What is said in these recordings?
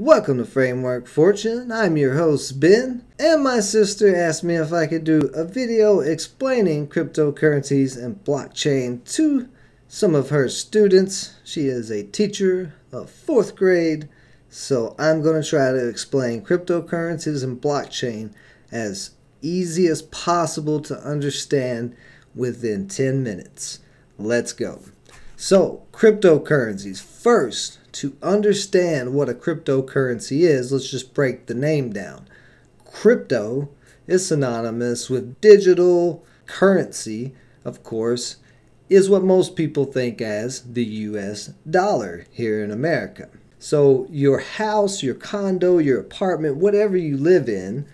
Welcome to Framework Fortune. I'm your host, Ben, and my sister asked me if I could do a video explaining cryptocurrencies and blockchain to some of her students. She is a teacher of fourth grade, so I'm going to try to explain cryptocurrencies and blockchain as easy as possible to understand within 10 minutes. Let's go. So, cryptocurrencies. First, to understand what a cryptocurrency is, let's just break the name down. Crypto is synonymous with digital currency, of course, is what most people think as the US dollar here in America. So, your house, your condo, your apartment, whatever you live in,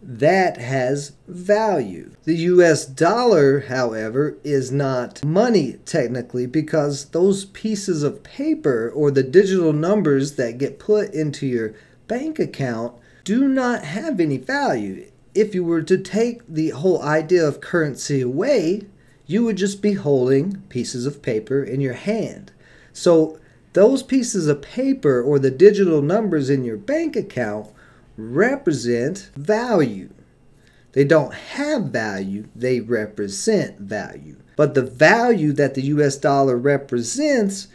that has value. The US dollar, however, is not money technically because those pieces of paper or the digital numbers that get put into your bank account do not have any value. If you were to take the whole idea of currency away, you would just be holding pieces of paper in your hand. So, those pieces of paper or the digital numbers in your bank account represent value. They don't have value, they represent value. But the value that the US dollar represents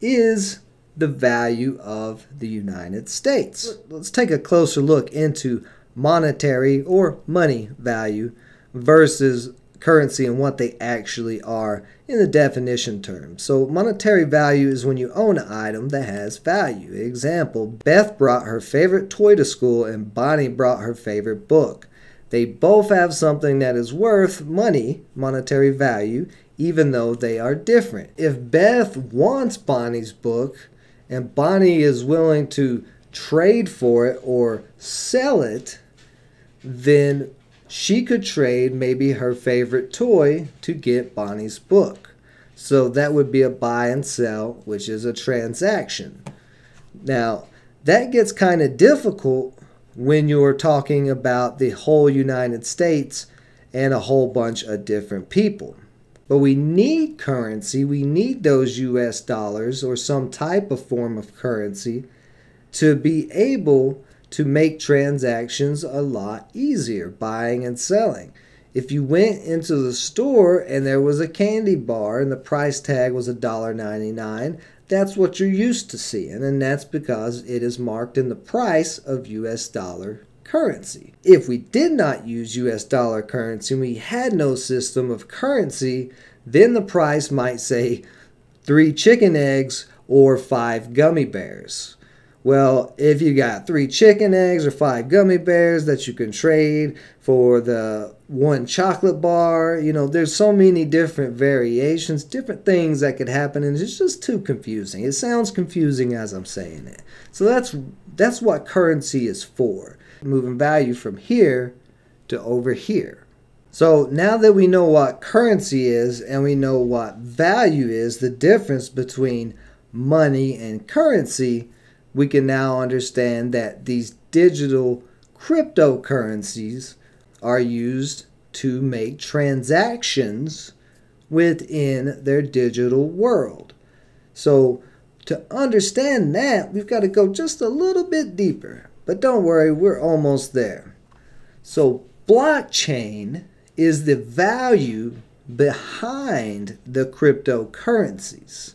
is the value of the United States. Let's take a closer look into monetary or money value versus currency and what they actually are in the definition terms. So monetary value is when you own an item that has value. Example, Beth brought her favorite toy to school and Bonnie brought her favorite book. They both have something that is worth money, monetary value, even though they are different. If Beth wants Bonnie's book and Bonnie is willing to trade for it or sell it, then she could trade maybe her favorite toy to get Bonnie's book. So that would be a buy and sell, which is a transaction. Now, that gets kind of difficult when you're talking about the whole United States and a whole bunch of different people. But we need currency, we need those US dollars or some type of form of currency to be able to make transactions a lot easier, buying and selling. If you went into the store and there was a candy bar and the price tag was $1.99, that's what you're used to seeing, and that's because it is marked in the price of US dollar currency. If we did not use US dollar currency and we had no system of currency, then the price might say three chicken eggs or five gummy bears. Well, if you got three chicken eggs or five gummy bears that you can trade for the one chocolate bar, you know, there's so many different variations, different things that could happen, and it's just too confusing. It sounds confusing as I'm saying it. So that's that's what currency is for. Moving value from here to over here. So now that we know what currency is and we know what value is, the difference between money and currency, we can now understand that these digital cryptocurrencies are used to make transactions within their digital world. So, to understand that, we've got to go just a little bit deeper. But don't worry, we're almost there. So, blockchain is the value behind the cryptocurrencies.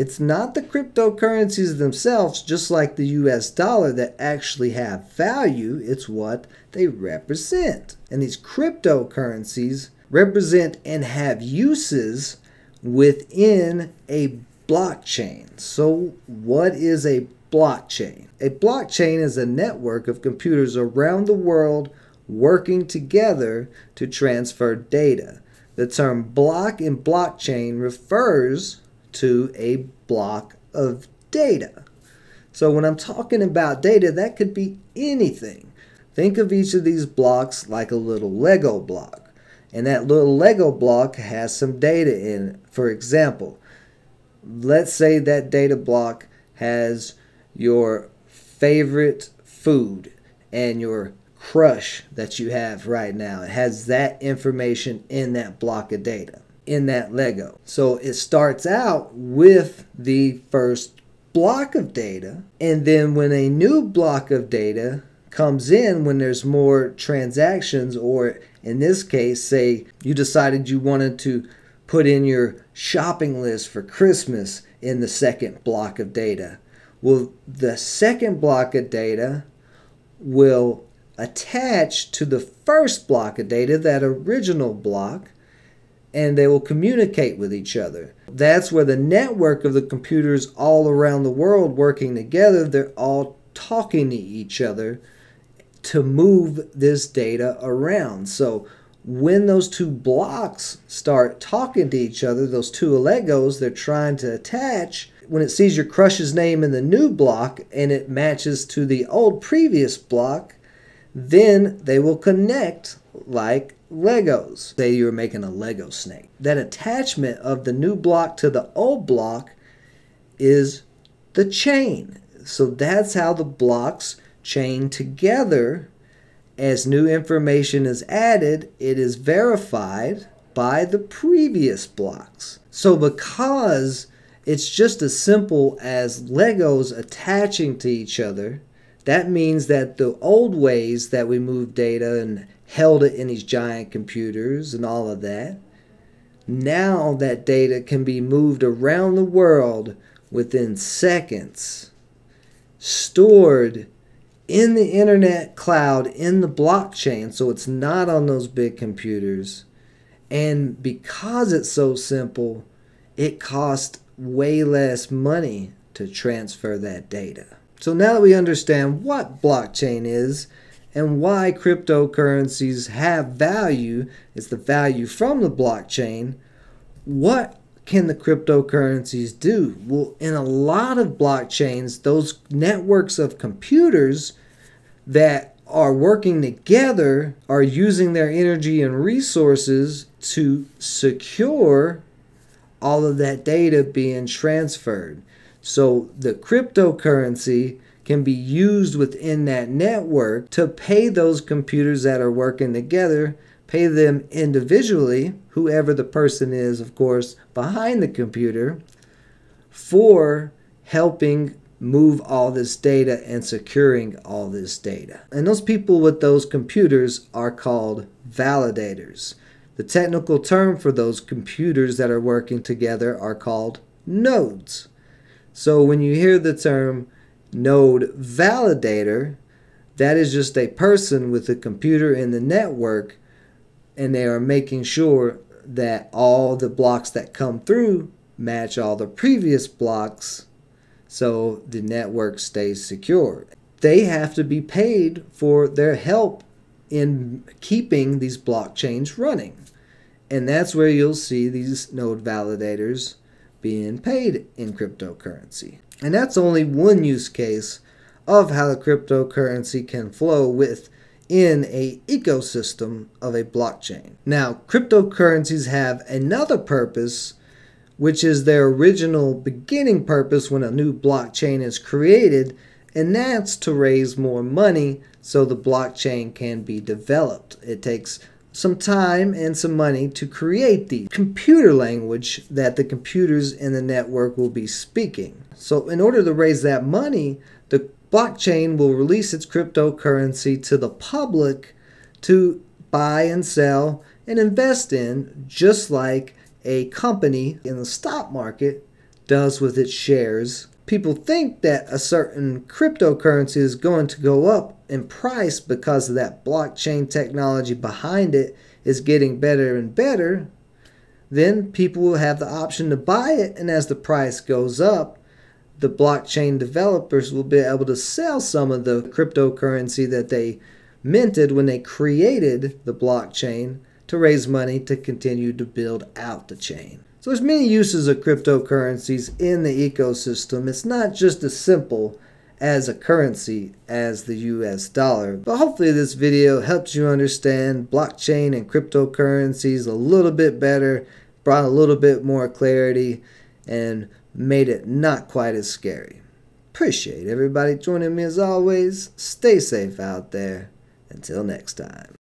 It's not the cryptocurrencies themselves, just like the US dollar, that actually have value. It's what they represent. And these cryptocurrencies represent and have uses within a blockchain. So, what is a blockchain? A blockchain is a network of computers around the world working together to transfer data. The term block in blockchain refers to a block of data. So when I'm talking about data, that could be anything. Think of each of these blocks like a little Lego block. And that little Lego block has some data in it. For example, let's say that data block has your favorite food and your crush that you have right now. It has that information in that block of data in that Lego. So it starts out with the first block of data, and then when a new block of data comes in, when there's more transactions, or in this case, say you decided you wanted to put in your shopping list for Christmas in the second block of data. Well, the second block of data will attach to the first block of data, that original block, and they will communicate with each other. That's where the network of the computers all around the world working together, they're all talking to each other to move this data around. So when those two blocks start talking to each other, those two Legos they're trying to attach, when it sees your crush's name in the new block and it matches to the old previous block, then they will connect like Legos. Say you were making a Lego snake. That attachment of the new block to the old block is the chain. So that's how the blocks chain together. As new information is added, it is verified by the previous blocks. So because it's just as simple as Legos attaching to each other, that means that the old ways that we move data and held it in these giant computers and all of that, now that data can be moved around the world within seconds, stored in the internet cloud, in the blockchain, so it's not on those big computers. And because it's so simple, it costs way less money to transfer that data. So now that we understand what blockchain is and why cryptocurrencies have value, is the value from the blockchain, what can the cryptocurrencies do? Well, in a lot of blockchains, those networks of computers that are working together are using their energy and resources to secure all of that data being transferred. So the cryptocurrency can be used within that network to pay those computers that are working together, pay them individually, whoever the person is, of course, behind the computer, for helping move all this data and securing all this data. And those people with those computers are called validators. The technical term for those computers that are working together are called nodes. So when you hear the term node validator, that is just a person with a computer in the network and they are making sure that all the blocks that come through match all the previous blocks so the network stays secure. They have to be paid for their help in keeping these blockchains running. And that's where you'll see these node validators being paid in cryptocurrency. And that's only one use case of how the cryptocurrency can flow within a ecosystem of a blockchain. Now, cryptocurrencies have another purpose which is their original beginning purpose when a new blockchain is created, and that's to raise more money so the blockchain can be developed. It takes some time and some money to create the computer language that the computers in the network will be speaking. So, in order to raise that money, the blockchain will release its cryptocurrency to the public to buy and sell and invest in, just like a company in the stock market does with its shares. People think that a certain cryptocurrency is going to go up in price because of that blockchain technology behind it is getting better and better. Then people will have the option to buy it, and as the price goes up, the blockchain developers will be able to sell some of the cryptocurrency that they minted when they created the blockchain to raise money to continue to build out the chain. So there's many uses of cryptocurrencies in the ecosystem. It's not just as simple as a currency as the US dollar. But hopefully this video helps you understand blockchain and cryptocurrencies a little bit better, brought a little bit more clarity, and made it not quite as scary. Appreciate everybody joining me as always. Stay safe out there. Until next time.